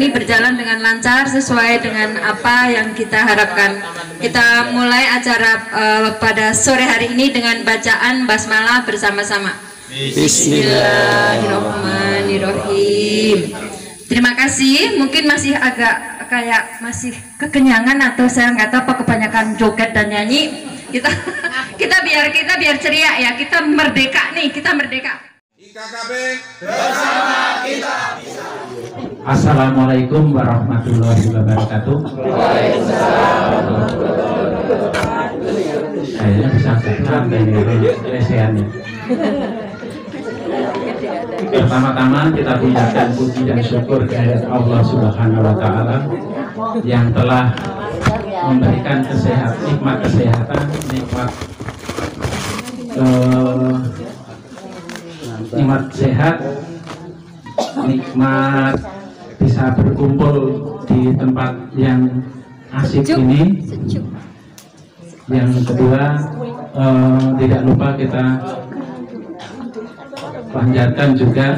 ini berjalan dengan lancar sesuai dengan apa yang kita harapkan. Kita mulai acara uh, pada sore hari ini dengan bacaan basmalah bersama-sama. Bismillahirrahmanirrahim. Terima kasih. Mungkin masih agak kayak masih kekenyangan atau saya nggak tahu apa kebanyakan joget dan nyanyi. Kita kita biar kita biar ceria ya. Kita merdeka nih. Kita merdeka. IKKB bersama kita. Assalamualaikum warahmatullahi wabarakatuh. Kayaknya bisa bukan dari lesehannya. Pertama-tama kita pujikan puji dan syukur kehadirat Allah Subhanahu wa taala yang telah memberikan kesehatan, nikmat kesehatan, nikmat uh, nikmat sehat, nikmat bisa berkumpul di tempat yang asik ini. Yang kedua, uh, tidak lupa kita panjatkan juga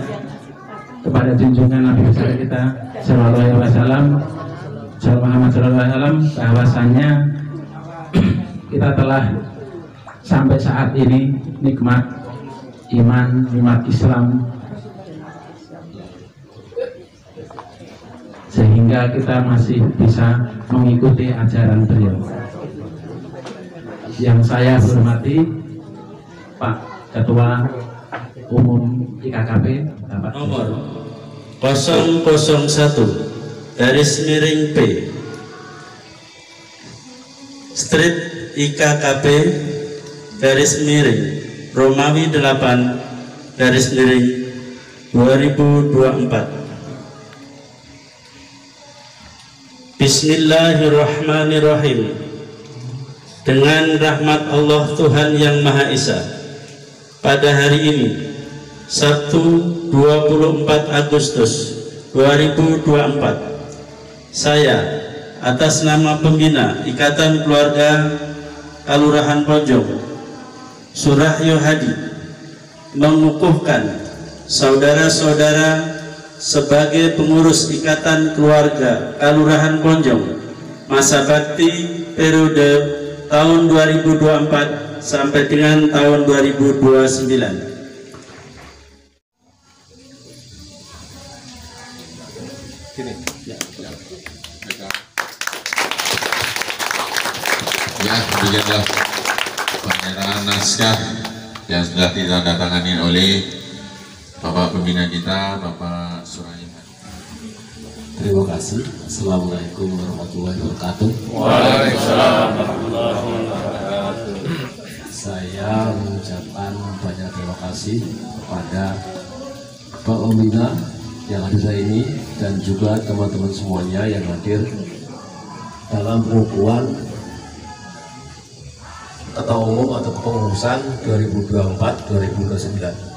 kepada junjungan Nabi besar kita Shallallahu Alaihi Wasallam, Muhammad Shallallahu Alaihi Wasallam. Bahwasannya kita telah sampai saat ini nikmat iman, nikmat Islam sehingga kita masih bisa mengikuti ajaran beliau. Yang saya hormati Pak Ketua Umum IKKP Bapak nomor 001 garis miring P Street IKKP garis miring. Romawi 8 garis miring 2024 Bismillahirrahmanirrahim. Dengan rahmat Allah Tuhan Yang Maha Esa Pada hari ini Sabtu 24 Agustus 2024 Saya atas nama pembina Ikatan Keluarga Kalurahan Pojong Surahyo Hadi mengukuhkan saudara-saudara sebagai pengurus Ikatan Keluarga Kalurahan Bonjong masa bakti periode tahun 2024 sampai dengan tahun 2029. Ya, demikianlah penyerahan naskah yang sudah ditandatangani oleh Bapak pembina kita, Bapak Suraya. Terima kasih. Assalamualaikum warahmatullahi wabarakatuh. Waalaikumsalam warahmatullahi wabarakatuh. Saya mengucapkan banyak terima kasih kepada Pak Omina yang hadir hari ini dan juga teman-teman semuanya yang hadir dalam pengukuhan Ketua Umum atau pengurusan 2024-2029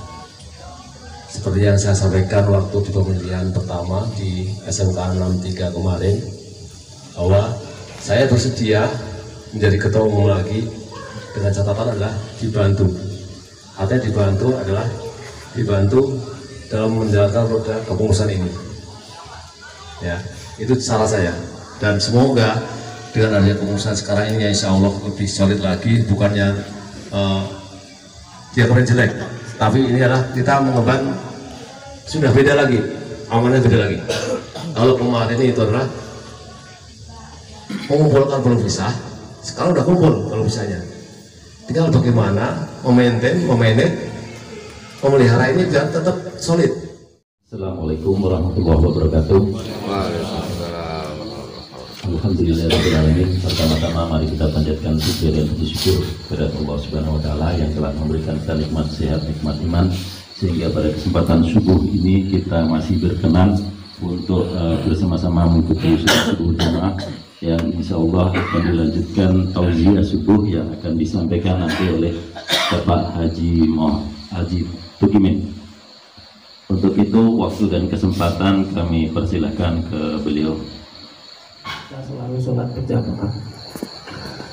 seperti yang saya sampaikan waktu di pemilihan pertama di SMK 63 kemarin bahwa saya bersedia menjadi ketua umum lagi dengan catatan adalah dibantu. Artinya dibantu adalah dibantu dalam menjalankan roda kepengurusan ini. Ya itu salah saya. Dan semoga dengan adanya pengurusan sekarang ini ya insya Allah lebih solid lagi bukannya uh, dia keren jelek tapi ini adalah kita mengemban sudah beda lagi. Amannya beda lagi. Kalau kemarin itu adalah mengumpulkan belum bisa sekarang udah kumpul belum bisanya. Tinggal bagaimana memaintain, memanage memelihara ini biar tetap solid. Assalamualaikum warahmatullahi wabarakatuh. Alhamdulillahirrahmanirrahim Pertama-tama mari kita panjatkan puji dan puji syukur kepada Allah Subhanahu Wa Taala yang telah memberikan kita nikmat sehat, nikmat iman sehingga pada kesempatan subuh ini kita masih berkenan untuk uh, bersama-sama mengikuti subuh jamaah yang insya Allah akan dilanjutkan tauziah subuh yang akan disampaikan nanti oleh Bapak Haji Moh Haji Tukimin. Untuk itu waktu dan kesempatan kami persilahkan ke beliau. Kita selalu sholat berjamaah.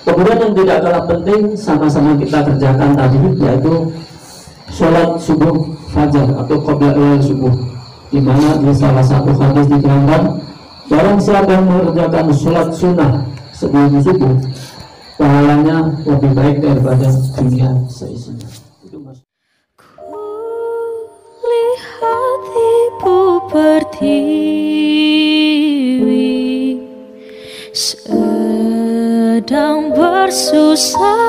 Kemudian yang tidak kalah penting sama-sama kita kerjakan tadi yaitu sholat subuh fajar atau qabla subuh di mana di salah satu hadis diterangkan Barang siapa yang mengerjakan sholat sunnah sebelum subuh, pahalanya lebih baik daripada dunia seisinya. Lihat ibu sedang bersusah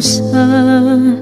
susah